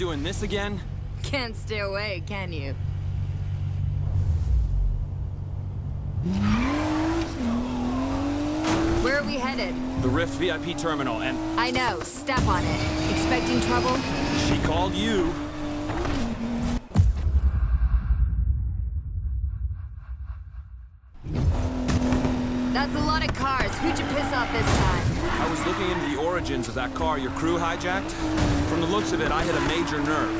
Doing this again? Can't stay away, can you? Where are we headed? The Rift VIP terminal, and I know, step on it. Expecting trouble? she called you. That's a lot of cars. Who'd you piss off this time? I was looking into the origins of that car your crew hijacked. From the looks of it, I hit a major nerve.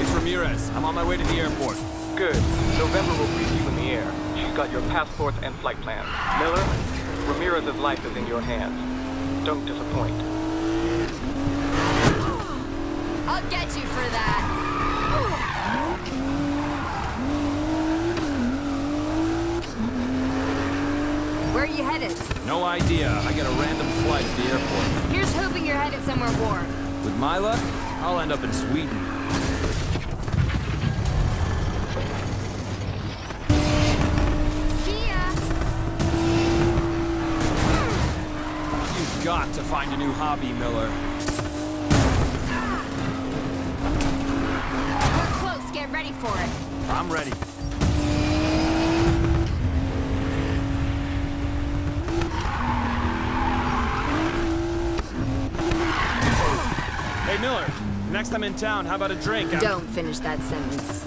It's Ramirez. I'm on my way to the airport. Good. November will greet you in the air. She's got your passports and flight plans. Miller, Ramirez's life is in your hands. Don't disappoint. I'll get you for that. Where are you headed? No idea. I get a random flight at the airport. Here's hoping you're headed somewhere warm. With my luck, I'll end up in Sweden. See ya! You've got to find a new hobby, Miller. Ah. We're close. Get ready for it. I'm ready. Hey, Miller. Next time in town, how about a drink? after- Don't finish that sentence.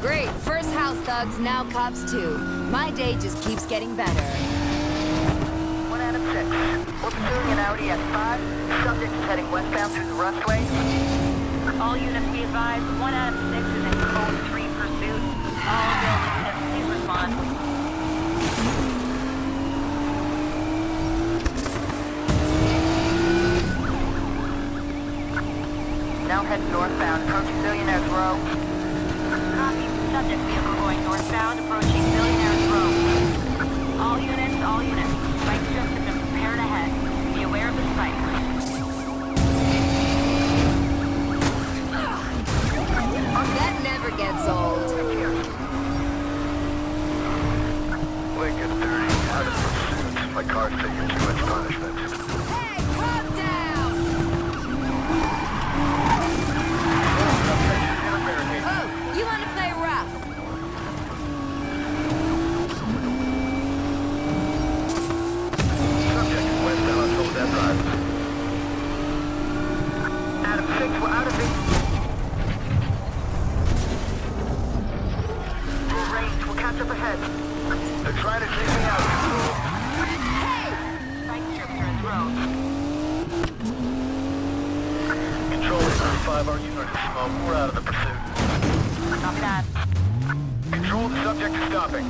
Great, first house thugs, now cops too. My day just keeps getting better. One out of six. We're pursuing an Audi S5. Subject is heading westbound through the Rustway. All units be advised, one out of six is in code 3 pursuit. All available units, please respond. Now heading northbound, approaching Billionaire's Row. Copy. Subject vehicle going northbound, approaching Billionaire's My car's too much punishment. Hey, calm down! Oh, you want to play rough? Subject westbound on Soledad Drive. Adam 6, we're out of it. Range, we'll catch up ahead. They're trying to take me out. Road. Control 35, our unit is smoke. We're out of the pursuit. Copy that. Control, the subject is stopping.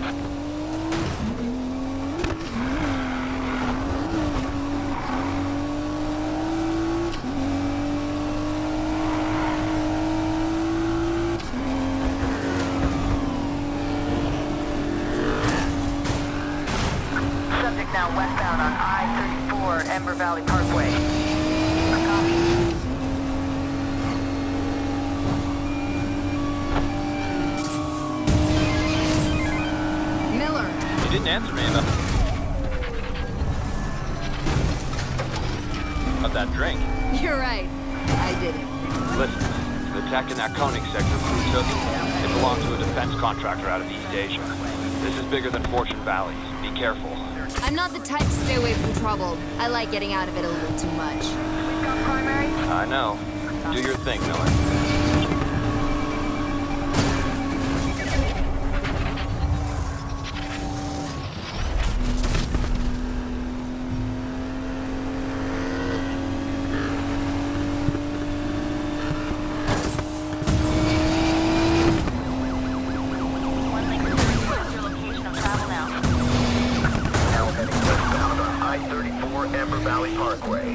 Subject now westbound on I-34, Ember Valley Parkway. Copy. Miller, You didn't answer me about, about that drink. you're right. I did it. Listen, the tech in that Koenigsegg Crew took, it belonged to a defense contractor out of East Asia. This is bigger than Fortune Valley. Be careful. I'm not the type to stay away from trouble. I like getting out of it a little too much. We've got primary. I know. Do your thing, Miller.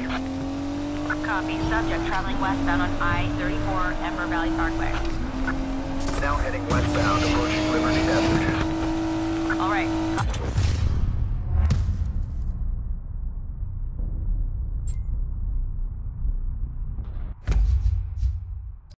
Copy. Subject traveling westbound on I-34 Ember Valley Parkway. Now heading westbound, approaching Liberty Avenue.